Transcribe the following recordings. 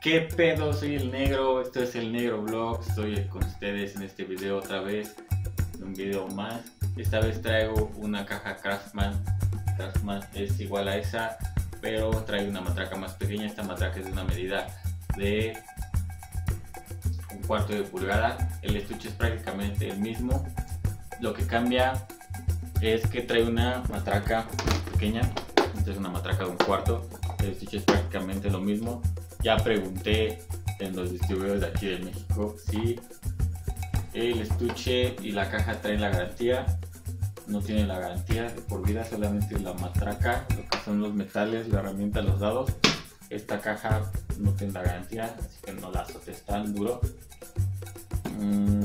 ¿Qué pedo? Soy el negro, esto es el negro blog, estoy con ustedes en este video otra vez, un video más. Esta vez traigo una caja Craftsman, Craftsman es igual a esa, pero trae una matraca más pequeña, esta matraca es de una medida de un cuarto de pulgada, el estuche es prácticamente el mismo, lo que cambia es que trae una matraca pequeña, esta es una matraca de un cuarto, el estuche es prácticamente lo mismo, ya pregunté en los distribuidores de aquí de México si el estuche y la caja traen la garantía. No tiene la garantía por vida, solamente la matraca, lo que son los metales, la herramienta, los dados. Esta caja no tiene la garantía, así que no la azotes tan duro. Mm,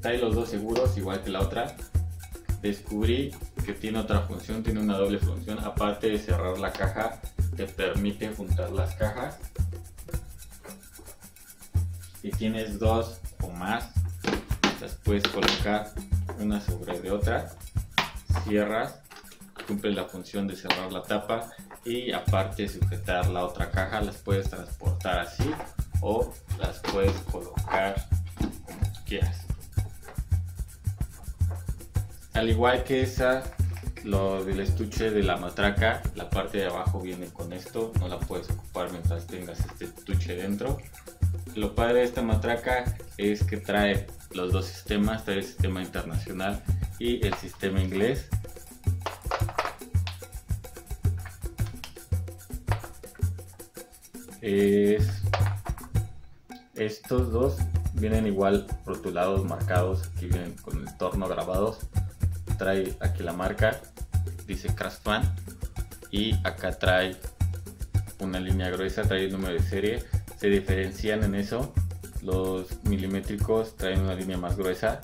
trae los dos seguros, igual que la otra. Descubrí que tiene otra función, tiene una doble función, aparte de cerrar la caja te permite juntar las cajas. Si tienes dos o más, las puedes colocar una sobre de otra. Cierras, cumple la función de cerrar la tapa y aparte sujetar la otra caja, las puedes transportar así o las puedes colocar como quieras. Al igual que esa, lo del estuche de la matraca, la parte de abajo viene con esto, no la puedes ocupar mientras tengas este estuche dentro. Lo padre de esta matraca es que trae los dos sistemas, trae el sistema internacional y el sistema inglés. estos dos vienen igual rotulados, marcados, aquí vienen con el torno grabados trae aquí la marca, dice Craftsman y acá trae una línea gruesa, trae el número de serie, se diferencian en eso, los milimétricos traen una línea más gruesa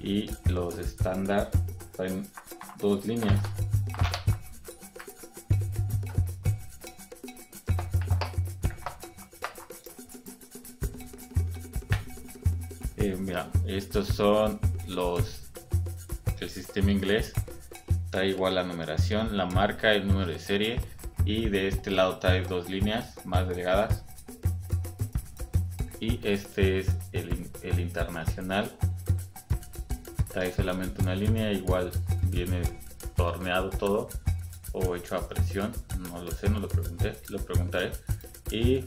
y los estándar traen dos líneas. Eh, mira, estos son los el sistema inglés trae igual la numeración, la marca, el número de serie y de este lado trae dos líneas más delgadas. Y este es el, el internacional. Trae solamente una línea igual viene torneado todo o hecho a presión. No lo sé no lo pregunté lo preguntaré. Y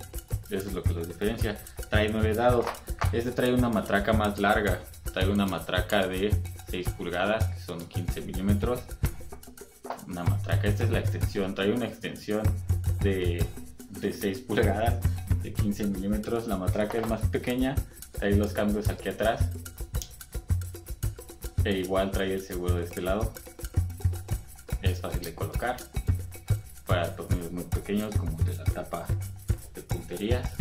eso es lo que los diferencia. Trae nueve dados. Este trae una matraca más larga. Trae una matraca de 6 pulgadas, que son 15 milímetros. Una matraca, esta es la extensión, trae una extensión de, de 6 pulgadas, de 15 milímetros. La matraca es más pequeña, trae los cambios aquí atrás. E igual trae el seguro de este lado. Es fácil de colocar para tornillos muy pequeños como de la tapa de punterías.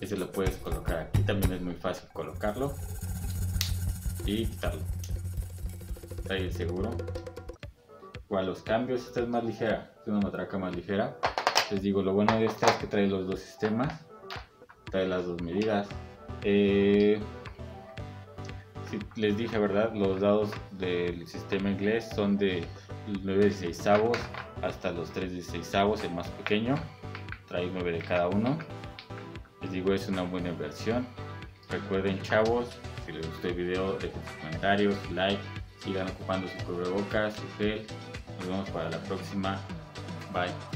Ese lo puedes colocar aquí, también es muy fácil colocarlo y trae el seguro. Igual los cambios, esta es más ligera, es una matraca más ligera. Les digo, lo bueno de esta es que trae los dos sistemas, trae las dos medidas. Eh, les dije, ¿verdad? Los dados del sistema inglés son de 9 16 avos hasta los 3 16 avos, el más pequeño. Trae 9 de cada uno. Les digo, es una buena inversión. Recuerden, chavos, si les gustó el video, dejen sus comentarios, like sigan ocupando su cubrebocas, su gel. Nos vemos para la próxima. Bye.